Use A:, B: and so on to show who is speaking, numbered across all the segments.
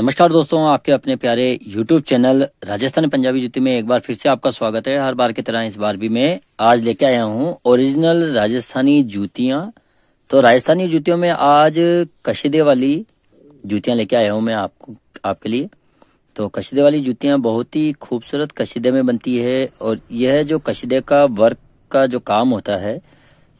A: नमस्कार दोस्तों, आपके अपने प्यारे YouTube चैनल राजस्थान पंजाबी जुती में एक बार फिर से आपका स्वागत है। हर बार की तरह इस बार भी मैं आज लेके आया हूँ ओरिजिनल राजस्थानी जूतियाँ। तो राजस्थानी जूतियों में आज कशिदे वाली जूतियाँ लेके आया हूँ मैं आपको, आपके लिए। तो कशिदे वाली जूतियाँ बहुत ही खूबसूरत कशिदे में बनती है और यह जो कशिदे का वर्क का जो काम होता है,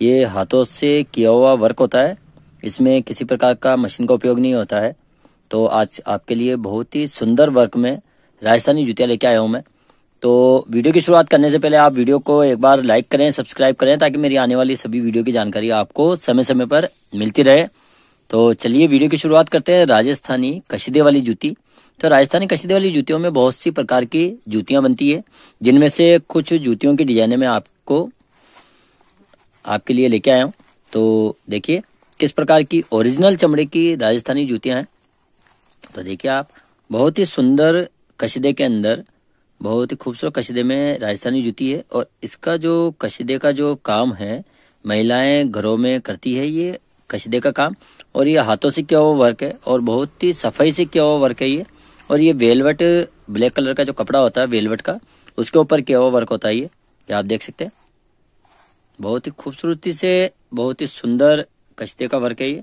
A: ये हाथों से किया हुआ वर्क होता है। इसमें किसी प्रकार का मशीन का उपयोग नहीं होता है। तो आज आपके लिए बहुत ही सुंदर वर्क में राजस्थानी जूतियाँ लेके आया हूँ मैं। तो वीडियो की शुरुआत करने से पहले आप वीडियो को एक बार लाइक करें सब्सक्राइब करें, ताकि मेरी आने वाली सभी वीडियो की जानकारी आपको समय समय पर मिलती रहे। तो चलिए वीडियो की शुरुआत करते हैं, राजस्थानी कशिदे वाली जूती। तो राजस्थानी कशिदे वाली जूतियों में बहुत सी प्रकार की जूतियाँ बनती है, जिनमें से कुछ जूतियों की डिजाइने में आपको, आपके लिए लेके आया हूँ। तो देखिए, किस प्रकार की ओरिजिनल चमड़े की राजस्थानी जूतियाँ हैं। तो देखिए आप, बहुत ही सुंदर कशदे के अंदर, बहुत ही खूबसूरत कशदे में राजस्थानी जूती है और इसका जो कशदे का जो काम है, महिलाएँ घरों में करती है ये कशदे का काम और ये हाथों से किया हुआ वर्क है और बहुत ही सफ़ाई से किया हुआ वर्क है ये और ये वेलवेट ब्लैक कलर का जो कपड़ा होता है वेलवेट का, उसके ऊपर किया हुआ वर्क होता है ये। ये आप देख सकते हैं। बहुत ही खूबसूरती से, बहुत ही सुंदर कशिदे का वर्क है ये।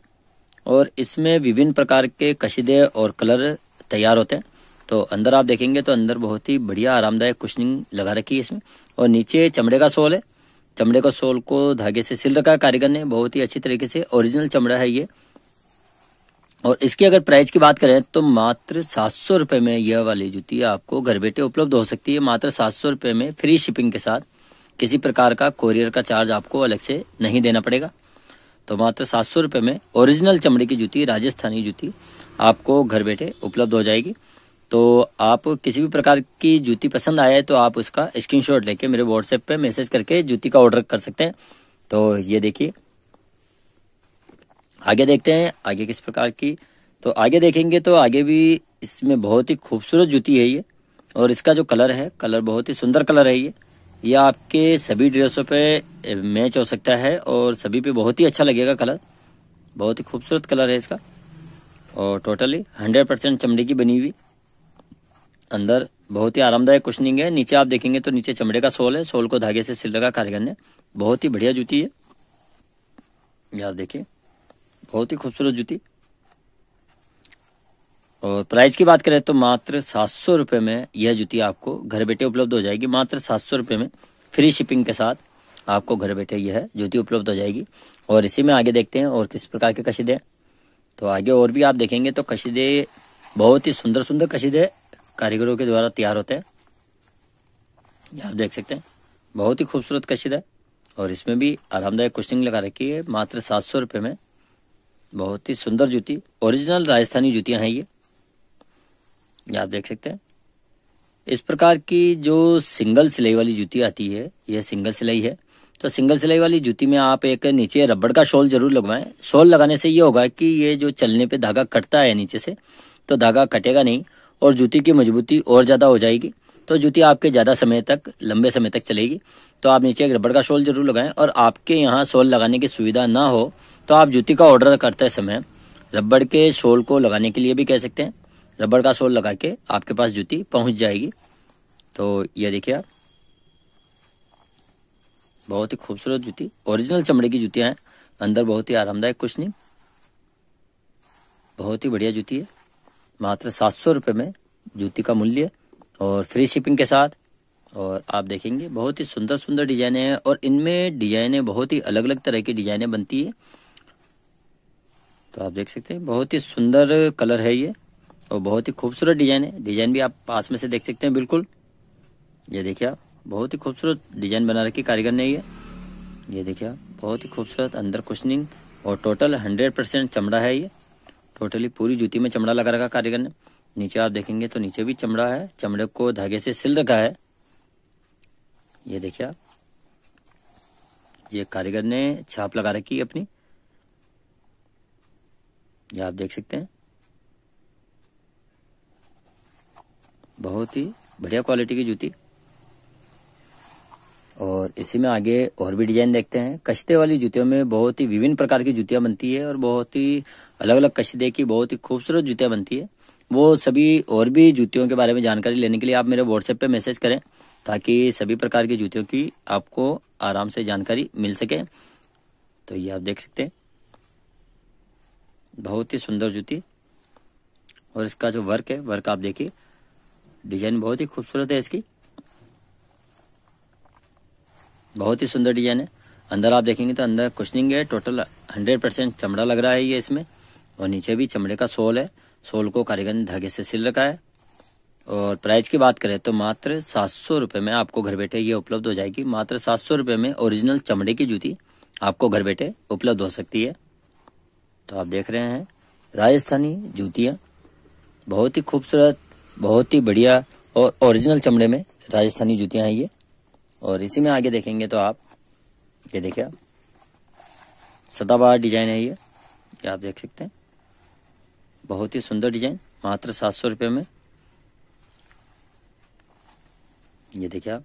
A: और इसमें विभिन्न प्रकार के कशिदे और कलर तैयार होते हैं। तो अंदर आप देखेंगे तो अंदर बहुत ही बढ़िया आरामदायक कुशनिंग लगा रखी है इसमें। और नीचे चमड़े का सोल है। चमड़े का सोल को धागे से सिल रखा है कारीगर ने बहुत ही अच्छी तरीके से ओरिजिनल चमड़ा है ये। और इसकी अगर प्राइस की बात करें तो मात्र सात सौ रुपए में यह वाली जूती आपको घर बैठे उपलब्ध हो सकती है। मात्र सात सौ रुपए में फ्री शिपिंग के साथ किसी प्रकार का कोरियर का चार्ज आपको अलग से नहीं देना पड़ेगा। तो मात्र सात सौ रुपये में ओरिजिनल चमड़े की जूती, राजस्थानी जूती आपको घर बैठे उपलब्ध हो जाएगी। तो आप किसी भी प्रकार की जूती पसंद आए तो आप उसका स्क्रीनशॉट लेके मेरे व्हाट्सएप पे मैसेज करके जूती का ऑर्डर कर सकते हैं। तो ये देखिए। आगे देखते हैं, आगे किस प्रकार की। तो आगे देखेंगे तो आगे भी इसमें बहुत ही खूबसूरत जूती है ये और इसका जो कलर है, कलर बहुत ही सुंदर कलर है ये। ये आपके सभी ड्रेसों पे मैच हो सकता है और सभी पे बहुत ही अच्छा लगेगा कलर। बहुत ही खूबसूरत कलर है इसका। और टोटली हंड्रेड परसेंट चमड़े की बनी हुई। अंदर बहुत ही आरामदायक कुशनिंग है। नीचे आप देखेंगे तो नीचे चमड़े का सोल है। सोल को धागे से सिल लगा कारीगर ने बहुत ही बढ़िया जूती है। ये आप देखिए। बहुत ही खूबसूरत जूती। और प्राइस की बात करें तो मात्र सात सौ रुपये में यह जूती आपको घर बैठे उपलब्ध हो जाएगी। मात्र सात सौ रुपये में फ्री शिपिंग के साथ आपको घर बैठे यह जूती उपलब्ध हो जाएगी। और इसी में आगे देखते हैं और किस प्रकार के कशीदे। तो आगे और भी आप देखेंगे तो कशीदे बहुत ही सुंदर सुंदर कशीदे कारीगरों के द्वारा तैयार होते हैं। आप देख सकते हैं, बहुत ही खूबसूरत कशीदा। और इसमें भी आरामदायक कुशनिंग लगा रखी है। मात्र सात सौ रुपये में बहुत ही सुंदर जूती, ओरिजिनल राजस्थानी जूतियाँ हैं ये। ये आप देख सकते हैं। इस प्रकार की जो सिंगल सिलाई वाली जूती आती है, यह सिंगल सिलाई है। तो सिंगल सिलाई वाली जूती में आप एक नीचे रबड़ का शॉल ज़रूर लगवाएँ। शॉल लगाने से ये होगा कि ये जो चलने पे धागा कटता है नीचे से तो धागा कटेगा नहीं और जूती की मजबूती और ज़्यादा हो जाएगी। तो जूती आपके ज़्यादा समय तक, लंबे समय तक चलेगी। तो आप नीचे एक रबड़ का शॉल ज़रूर लगाएँ और आपके यहाँ शॉल लगाने की सुविधा ना हो तो आप जूती का ऑर्डर करते समय रबड़ के शॉल को लगाने के लिए भी कह सकते हैं। रबड़ का सोल लगा के आपके पास जूती पहुँच जाएगी। तो ये देखिए आप। बहुत ही खूबसूरत जूती। ओरिजिनल चमड़े की जूतियाँ हैं। अंदर बहुत ही आरामदायक कुछ नहीं। बहुत ही बढ़िया जूती है। मात्र सात सौ रुपये में जूती का मूल्य और फ्री शिपिंग के साथ। और आप देखेंगे, बहुत ही सुंदर सुंदर डिजाइने हैं और इनमें डिजाइने बहुत ही अलग अलग तरह की डिजाइने बनती है। तो आप देख सकते हैं, बहुत ही सुंदर कलर है ये। और बहुत ही खूबसूरत डिज़ाइन है। डिज़ाइन भी आप पास में से देख सकते हैं, बिल्कुल। ये देखिए आप, बहुत ही खूबसूरत डिज़ाइन बना रखी कारीगर ने ये। ये देखिए आप, बहुत ही खूबसूरत, अंदर कुशनिंग और टोटल हंड्रेड परसेंट चमड़ा है ये। टोटली पूरी जूती में चमड़ा लगा रखा कारीगर ने। नीचे आप देखेंगे तो नीचे भी चमड़ा है, चमड़े को धागे से सिल रखा है। ये देखिए आप, ये कारीगर ने छाप लगा रखी है अपनी। ये आप देख सकते हैं। बहुत ही बढ़िया क्वालिटी की जूती। और इसी में आगे और भी डिज़ाइन देखते हैं। कश्ते वाली जूतियों में बहुत ही विभिन्न प्रकार की जूतियाँ बनती है और बहुत ही अलग अलग कश्ते की बहुत ही खूबसूरत जूतियाँ बनती है। वो सभी और भी जूतियों के बारे में जानकारी लेने के लिए आप मेरे व्हाट्सएप पे मैसेज करें ताकि सभी प्रकार की जूतियों की आपको आराम से जानकारी मिल सके। तो ये आप देख सकते हैं। बहुत ही सुंदर जूती। और इसका जो वर्क है वर्क आप देखिए। डिज़ाइन बहुत ही खूबसूरत है इसकी। बहुत ही सुंदर डिज़ाइन है। अंदर आप देखेंगे तो अंदर कुशनिंग है टोटल हंड्रेड परसेंट चमड़ा लग रहा है ये इसमें। और नीचे भी चमड़े का सोल है। सोल को कारीगर ने धागे से सिल रखा है। और प्राइस की बात करें तो मात्र सात सौ रुपये में आपको घर बैठे ये उपलब्ध हो जाएगी। मात्र सात सौ रुपये में ओरिजिनल चमड़े की जूती आपको घर बैठे उपलब्ध हो सकती है। तो आप देख रहे हैं राजस्थानी जूतियाँ। बहुत ही खूबसूरत बहुत ही बढ़िया और ओरिजिनल चमड़े में राजस्थानी जूतियाँ हैं ये। और इसी में आगे देखेंगे तो आप, ये देखिए आप, सदाबहार डिज़ाइन है ये ये आप देख सकते हैं। बहुत ही सुंदर डिज़ाइन, मात्र सात सौ रुपये में। ये देखिए आप,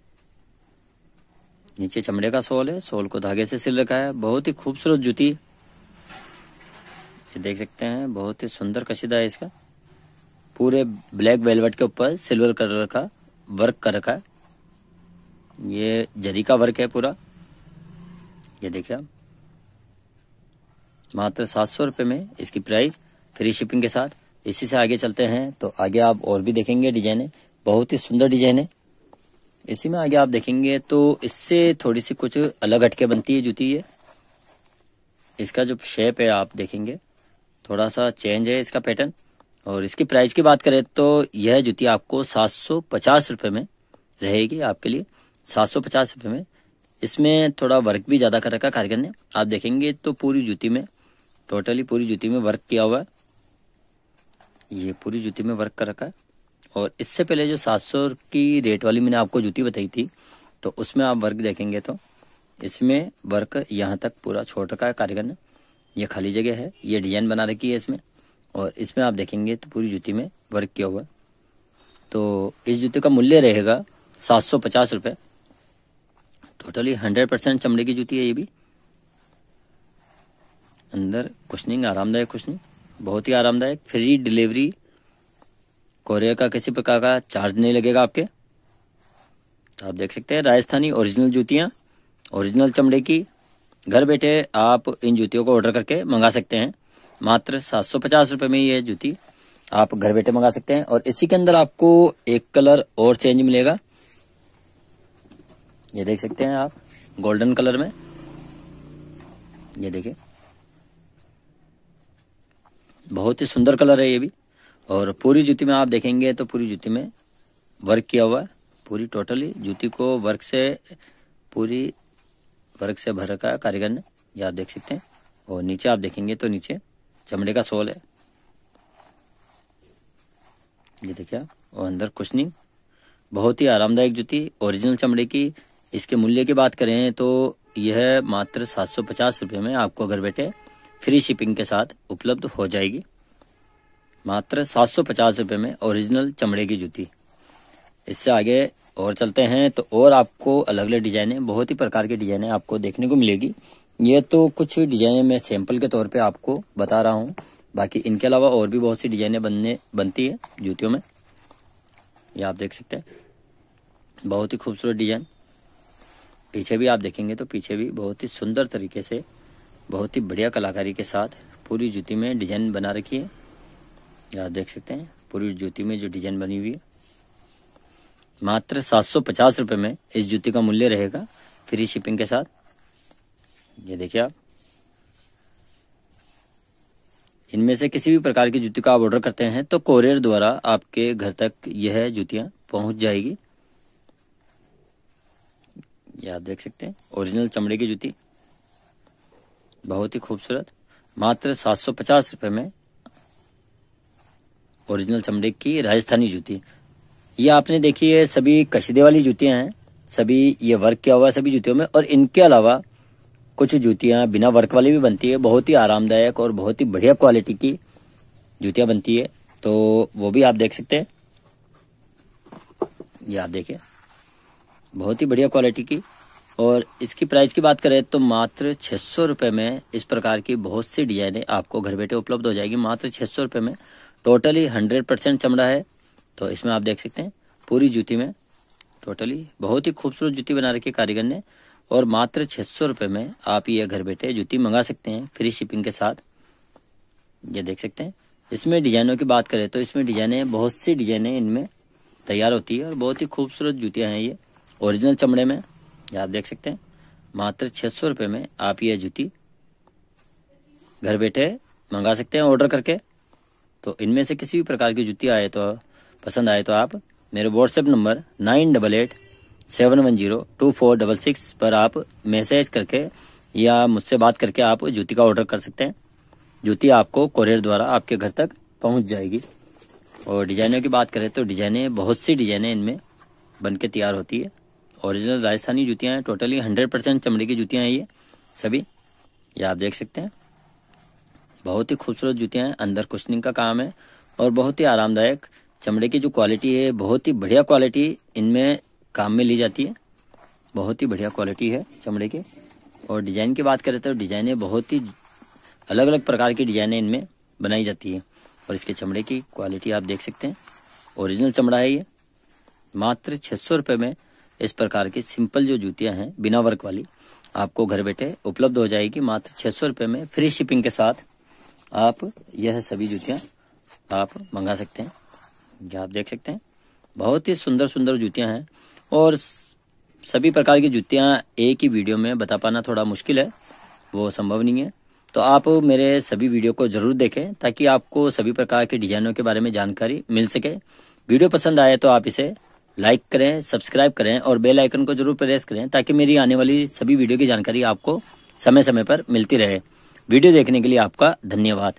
A: नीचे चमड़े का सोल है, सोल को धागे से सिल रखा है। बहुत ही खूबसूरत जूती, ये देख सकते हैं, बहुत ही सुंदर कशीदा है इसका। पूरे ब्लैक वेलवेट के ऊपर सिल्वर कलर का वर्क कर रखा है। ये जरी का वर्क है पूरा। ये देखिए आप। मात्र सात सौ रुपये में इसकी प्राइस, फ्री शिपिंग के साथ। इसी से आगे चलते हैं तो आगे आप और भी देखेंगे डिजाइने। बहुत ही सुंदर डिज़ाइन। है इसी में आगे आप देखेंगे तो इससे थोड़ी सी कुछ अलग हटके बनती है जूती ये। इसका जो शेप है, आप देखेंगे। थोड़ा सा चेंज है इसका पैटर्न। और इसकी प्राइस की बात करें तो यह जूती आपको सात सौ पचास रुपये में रहेगी आपके लिए। सात सौ पचास रुपये में। इसमें थोड़ा वर्क भी ज़्यादा कर रखा कारीगर ने। आप देखेंगे तो पूरी जूती में टोटली पूरी जूती में वर्क किया हुआ है। ये पूरी जूती में वर्क कर रखा है। और इससे पहले जो सात सौ की रेट वाली मैंने आपको जूती बताई थी तो उसमें आप वर्क देखेंगे तो इसमें वर्क यहाँ तक पूरा छोड़ रखा है कारीगर ने। ये खाली जगह है, ये डिज़ाइन बना रखी है इसमें। और इसमें आप देखेंगे तो पूरी जूती में वर्क किया हुआ है। तो इस जूते का मूल्य रहेगा सात सौ पचास रुपये टोटली हंड्रेड परसेंट चमड़े की जूती है ये भी। अंदर कुशनिंग, आरामदायक कुशनिंग, बहुत ही आरामदायक। फ्री डिलीवरी कोरियर का किसी प्रकार का चार्ज नहीं लगेगा आपके। तो आप देख सकते हैं राजस्थानी ओरिजिनल जूतियाँ ओरिजिनल चमड़े की। घर बैठे आप इन जूतियों को ऑर्डर करके मंगा सकते हैं। मात्र सात सौ पचास रुपए में ये जूती। आप घर बैठे मंगा सकते हैं और इसी के अंदर आपको एक कलर और चेंज मिलेगा। ये देख सकते हैं आप, गोल्डन कलर में। ये देखिए। बहुत ही सुंदर कलर है ये भी। और पूरी जूती में आप देखेंगे तो पूरी जूती में वर्क किया हुआ है। पूरी टोटली जूती को वर्क से, पूरी वर्क से भर रखा है कारीगर ने। ये आप देख सकते हैं। और नीचे आप देखेंगे तो नीचे चमड़े का सोल है। ये देखिए, और अंदर कुशनिंग बहुत ही आरामदायक जूती ओरिजिनल चमड़े की। इसके मूल्य की बात करें तो यह मात्र सात सौ पचास रुपये में आपको घर बैठे फ्री शिपिंग के साथ उपलब्ध हो जाएगी। मात्र सात सौ पचास रुपये में ओरिजिनल चमड़े की जूती। इससे आगे और चलते हैं तो और आपको अलग अलग डिजाइने, बहुत ही प्रकार की डिजाइने आपको देखने को मिलेगी। ये तो कुछ डिजाइने मैं सैंपल के तौर पे आपको बता रहा हूँ। बाकी इनके अलावा और भी बहुत सी डिजाइने बनने, बनती है जूतियों में। ये आप देख सकते हैं। बहुत ही खूबसूरत डिज़ाइन। पीछे भी आप देखेंगे तो पीछे भी बहुत ही सुंदर तरीके से, बहुत ही बढ़िया कलाकारी के साथ पूरी जूती में डिज़ाइन बना रखी है। आप देख सकते हैं, पूरी जूती में जो डिज़ाइन बनी हुई है। मात्र सात सौ पचास रुपये में इस जूती का मूल्य रहेगा फ्री शिपिंग के साथ। ये देखिए आप। इनमें से किसी भी प्रकार की जूती का आप ऑर्डर करते हैं तो कोरियर द्वारा आपके घर तक यह जूतियाँ पहुँच जाएगी। ये आप देख सकते हैं ओरिजिनल चमड़े की जूती। बहुत ही खूबसूरत। मात्र सात सौ पचास रुपये में ओरिजिनल चमड़े की राजस्थानी जूती। ये आपने देखी है, सभी कशीदे वाली जूतियाँ हैं, सभी ये वर्क किया हुआ है सभी जूतियों में, और इनके अलावा कुछ जूतियाँ बिना वर्क वाली भी बनती है, बहुत ही आरामदायक और बहुत ही बढ़िया क्वालिटी की जूतियाँ बनती है। तो वो भी आप देख सकते हैं। ये आप देखिए, बहुत ही बढ़िया क्वालिटी की। और इसकी प्राइस की बात करें तो मात्र छह सौ रुपये में इस प्रकार की बहुत सी डिजाइने आपको घर बैठे उपलब्ध हो जाएगी। मात्र छह सौ रुपये में टोटली हंड्रेड परसेंट चमड़ा है। तो इसमें आप देख सकते हैं, पूरी जूती में टोटली बहुत ही खूबसूरत जूती बना रखी है कारीगर ने, और मात्र छह सौ रुपये में आप ये घर बैठे जूती मंगा सकते हैं फ्री शिपिंग के साथ। ये देख सकते हैं, इसमें डिजाइनों की बात करें तो इसमें डिजाइनें, बहुत सी डिजाइनें इनमें तैयार होती है, और बहुत ही खूबसूरत जूतियाँ हैं ये ओरिजिनल चमड़े में, ये आप देख सकते हैं, मात्र छः सौ रुपये में आप ये जूती घर बैठे मंगा सकते हैं ऑर्डर करके। तो इनमें से किसी भी प्रकार की जूती आए तो पसंद आए तो आप मेरे WhatsApp number nine double eight seven one zero two four double six पर आप मैसेज करके या मुझसे बात करके आप जूती का ऑर्डर कर सकते हैं। जूती आपको कोरियर द्वारा आपके घर तक पहुँच जाएगी। और डिजाइनों की बात करें तो डिजाइनें, बहुत सी डिजाइनें इनमें बन के तैयार होती है। ओरिजिनल राजस्थानी जूतियाँ हैं टोटली हंड्रेड परसेंट चमड़े की जूतियाँ हैं ये, सभी। ये आप देख सकते हैं। बहुत ही खूबसूरत जूतियाँ हैं, अंदर कुशनिंग का काम है और बहुत ही आरामदायक चमड़े की जो क्वालिटी है, बहुत ही बढ़िया क्वालिटी इनमें काम में ली जाती है। बहुत ही बढ़िया क्वालिटी है चमड़े की। और डिज़ाइन की बात करें तो डिजाइने बहुत ही अलग अलग प्रकार की डिजाइने इनमें बनाई जाती है। और इसके चमड़े की क्वालिटी आप देख सकते हैं। ओरिजिनल चमड़ा है ये। मात्र छह सौ रुपये में इस प्रकार की सिंपल जो जूतियाँ हैं, बिना वर्क वाली, आपको घर बैठे उपलब्ध हो जाएगी। मात्र छह सौ रुपये में फ्री शिपिंग के साथ आप यह सभी जूतियाँ आप मंगा सकते हैं। जो आप देख सकते हैं, बहुत ही सुंदर सुंदर जूतियाँ हैं। और सभी प्रकार की जूतियाँ एक ही वीडियो में बता पाना थोड़ा मुश्किल है, वो संभव नहीं है। तो आप मेरे सभी वीडियो को ज़रूर देखें, ताकि आपको सभी प्रकार के डिजाइनों के बारे में जानकारी मिल सके। वीडियो पसंद आए तो आप इसे लाइक करें, सब्सक्राइब करें, और बेल आइकन को ज़रूर प्रेस करें, ताकि मेरी आने वाली सभी वीडियो की जानकारी आपको समय समय पर मिलती रहे। वीडियो देखने के लिए आपका धन्यवाद।